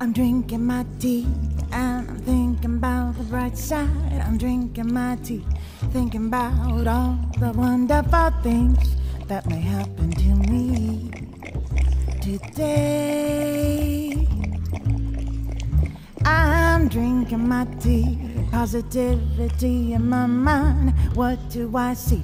I'm drinking my tea and I'm thinking about the bright side. I'm drinking my tea, thinking about all the wonderful things that may happen to me today. I'm drinking my tea, positivity in my mind. What do I see?